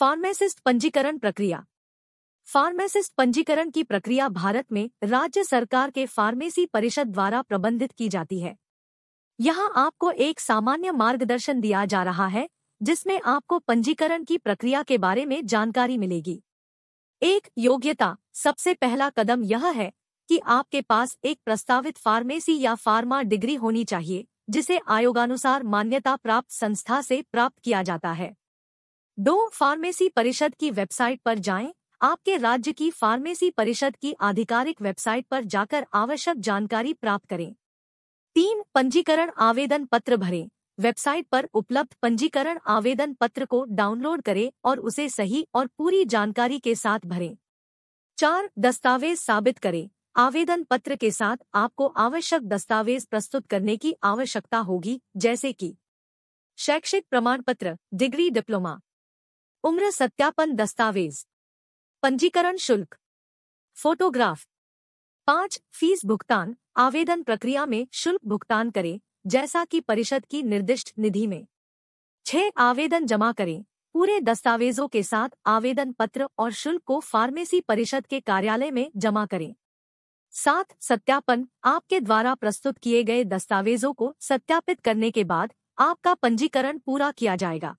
Pharmacist पंजीकरण प्रक्रिया। Pharmacist पंजीकरण की प्रक्रिया भारत में राज्य सरकार के फार्मेसी परिषद द्वारा प्रबंधित की जाती है। यहाँ आपको एक सामान्य मार्गदर्शन दिया जा रहा है, जिसमें आपको पंजीकरण की प्रक्रिया के बारे में जानकारी मिलेगी। एक, योग्यता। सबसे पहला कदम यह है कि आपके पास एक प्रस्तावित फार्मेसी या फार्मा डिग्री होनी चाहिए, जिसे आयोगानुसार मान्यता प्राप्त संस्था से प्राप्त किया जाता है। दो फार्मेसी परिषद की वेबसाइट पर जाएँ। आपके राज्य की फार्मेसी परिषद की आधिकारिक वेबसाइट पर जाकर आवश्यक जानकारी प्राप्त करें। तीन पंजीकरण आवेदन पत्र भरें। वेबसाइट पर उपलब्ध पंजीकरण आवेदन पत्र को डाउनलोड करें और उसे सही और पूरी जानकारी के साथ भरें। चार दस्तावेज़ साबित करें। आवेदन पत्र के साथ आपको आवश्यक दस्तावेज़ प्रस्तुत करने की आवश्यकता होगी, जैसे कि शैक्षिक प्रमाण पत्र डिग्री डिप्लोमा उम्र सत्यापन दस्तावेज़। पंजीकरण शुल्क। फोटोग्राफ। पाँच, फ़ीस भुगतान। आवेदन प्रक्रिया में शुल्क भुगतान करें, जैसा कि परिषद की निर्दिष्ट निधि में। छह, आवेदन जमा करें। पूरे दस्तावेजों के साथ आवेदन पत्र और शुल्क को फार्मेसी परिषद के कार्यालय में जमा करें। सात, सत्यापन। आपके द्वारा प्रस्तुत किए गए दस्तावेजों को सत्यापित करने के बाद आपका पंजीकरण पूरा किया जाएगा।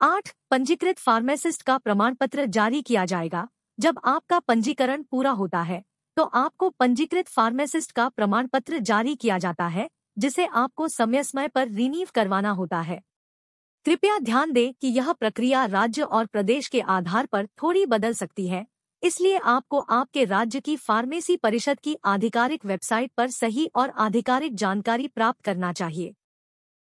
आठ पंजीकृत फार्मासिस्ट का प्रमाण पत्र जारी किया जाएगा। जब आपका पंजीकरण पूरा होता है तो आपको पंजीकृत फार्मासिस्ट का प्रमाण पत्र जारी किया जाता है, जिसे आपको समय समय पर रिनीव करवाना होता है। कृपया ध्यान दें कि यह प्रक्रिया राज्य और प्रदेश के आधार पर थोड़ी बदल सकती है, इसलिए आपको आपके राज्य की फार्मेसी परिषद की आधिकारिक वेबसाइट पर सही और आधिकारिक जानकारी प्राप्त करना चाहिए।